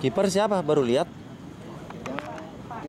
Kiper siapa? Baru lihat.